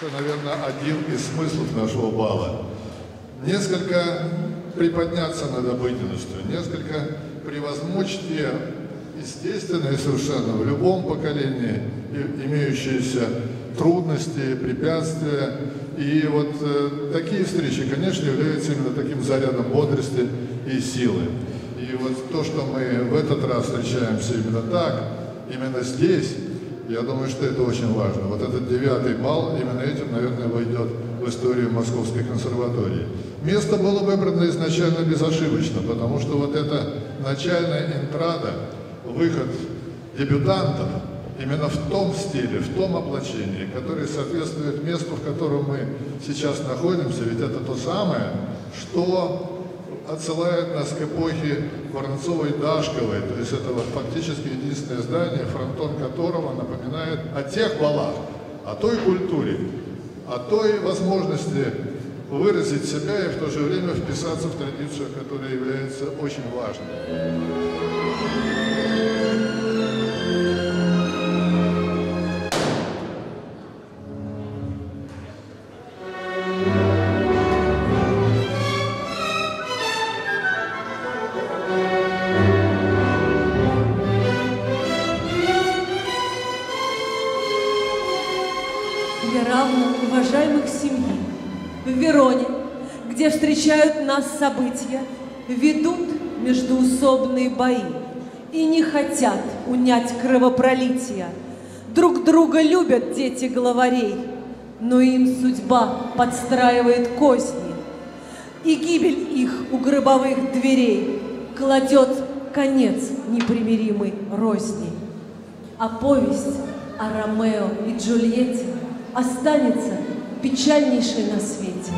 это, наверное, один из смыслов нашего бала. Несколько приподняться над обыденностью, несколько превозмочь те естественные совершенно в любом поколении имеющиеся трудности, препятствия. И вот э, такие встречи, конечно, являются именно таким зарядом бодрости и силы. И вот то, что мы в этот раз встречаемся именно так, именно здесь, я думаю, что это очень важно. Вот этот девятый балл именно этим, наверное, войдет в историю Московской консерватории. Место было выбрано изначально безошибочно, потому что вот эта начальная интрада, выход дебютантов, именно в том стиле, в том облачении, которое соответствует месту, в котором мы сейчас находимся, ведь это то самое, что отсылает нас к эпохе Воронцовой-Дашковой, то есть это вот фактически единственное здание, фронтон которого напоминает о тех балах, о той культуре, о той возможности выразить себя и в то же время вписаться в традицию, которая является очень важной. Встречают нас события, ведут междуусобные бои и не хотят унять кровопролития. Друг друга любят дети главарей, но им судьба подстраивает козни, и гибель их у гробовых дверей кладет конец непримиримой розни. А повесть о Ромео и Джульетте останется печальнейшей на свете.